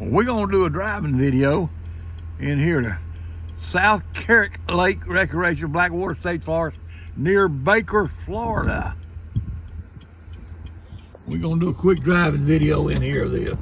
we're gonna do a driving video in here to South Karick Lake Recreation Blackwater State Forest near Baker, Florida. We're gonna do a quick driving video in here of this.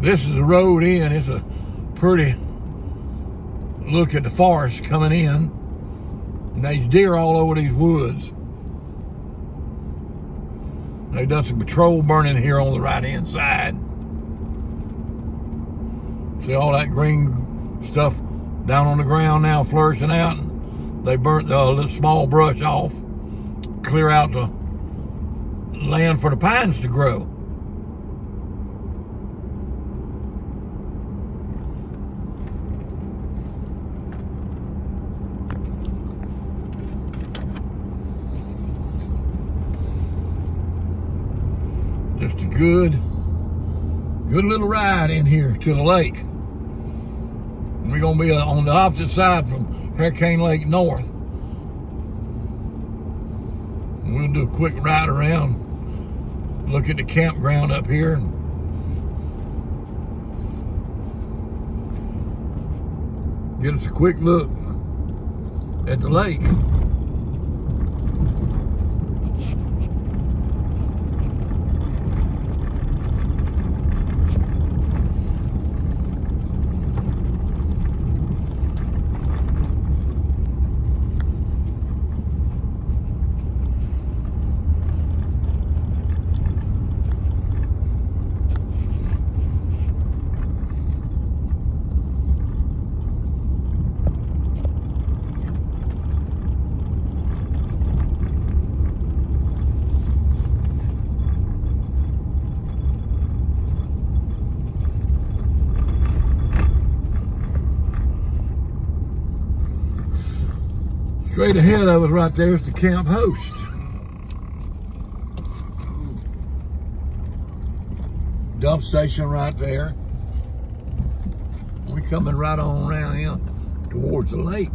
This is the road in. It's a pretty look at the forest coming in. And there's deer all over these woods. They've done some patrol burning here on the right hand side. See all that green stuff down on the ground now flourishing out. They burnt the uh, little small brush off, clear out the land for the pines to grow. Just a good, good little ride in here to the lake. And we're gonna be uh, on the opposite side from Hurricane Lake North. And we'll do a quick ride around, look at the campground up here. Get us a quick look at the lake. Straight ahead of us right there is the camp host. Dump station right there. We're coming right on around here towards the lake.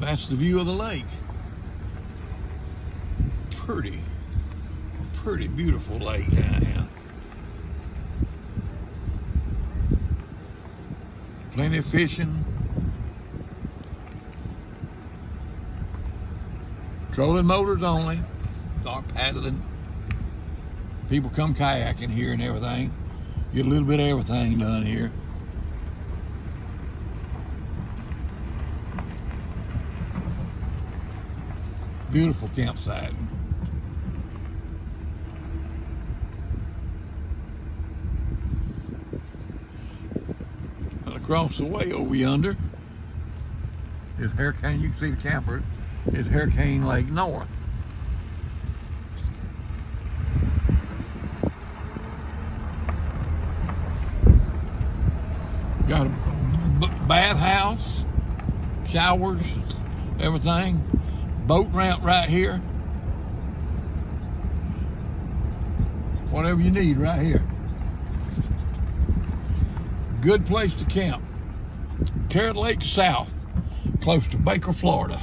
That's the view of the lake. Pretty, pretty beautiful lake here. Plenty of fishing. Trolling motors only. Dark paddling. People come kayaking here and everything. Get a little bit of everything done here. Beautiful campsite. And across the way over yonder is Hurricane, you can see the camper, is Hurricane Lake North. Got a bathhouse, showers, everything boat ramp right here. Whatever you need right here. Good place to camp. Karick Lake South, close to Baker, Florida.